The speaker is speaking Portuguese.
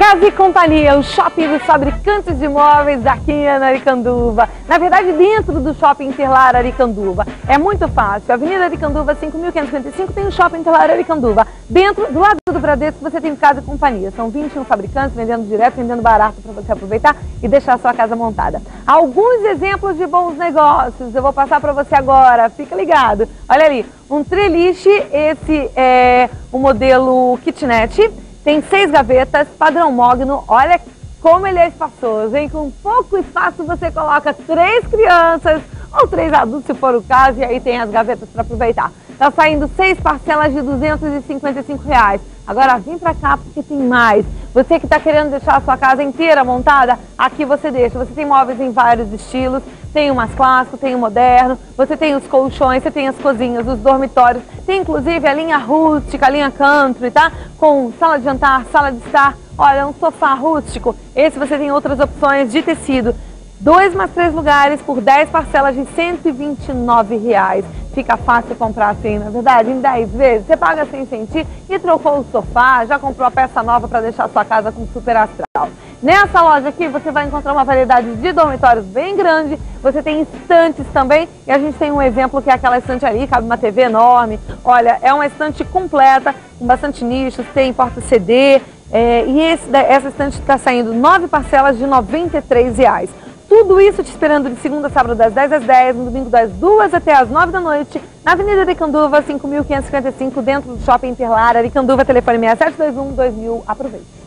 Casa e Companhia, o shopping dos fabricantes de móveis aqui em Aricanduva. Na verdade, dentro do shopping Interlar Aricanduva. É muito fácil. Avenida Aricanduva 5555 tem o shopping Interlar Aricanduva. Dentro, do lado do Bradesco, você tem Casa e Companhia. São 21 fabricantes vendendo direto, vendendo barato para você aproveitar e deixar a sua casa montada. Alguns exemplos de bons negócios eu vou passar para você agora. Fica ligado. Olha ali, um treliche, esse é o modelo kitnet tem seis gavetas, padrão mogno. Olha como ele é espaçoso, hein? Com pouco espaço você coloca três crianças ou três adultos, se for o caso, e aí tem as gavetas para aproveitar. Tá saindo seis parcelas de 255 reais. Agora vem para cá porque tem mais. Você que está querendo deixar a sua casa inteira montada, aqui você deixa. Você tem móveis em vários estilos, tem o mais clássico, tem o moderno, você tem os colchões, você tem as cozinhas, os dormitórios, tem inclusive a linha rústica, a linha country, tá? Com sala de jantar, sala de estar, olha, um sofá rústico. Esse você tem outras opções de tecido. Dois mais três lugares por 10 parcelas de 129 reais. Fica fácil comprar assim, na é verdade, em 10 vezes. Você paga sem sentir e trocou o sofá, já comprou a peça nova para deixar sua casa com super astral. Nessa loja aqui você vai encontrar uma variedade de dormitórios bem grande, você tem estantes também, e a gente tem um exemplo que é aquela estante ali, cabe uma TV enorme. Olha, é uma estante completa, com bastante nichos, tem porta-CD, é, e esse, essa estante está saindo nove parcelas de 93 reais. Tudo isso te esperando de segunda a sábado das 10 às 10, no domingo das 2 até às 9 da noite, na Avenida Aricanduva, 5.555, dentro do Shopping Interlar, Aricanduva, telefone 6721 2000. Aproveite!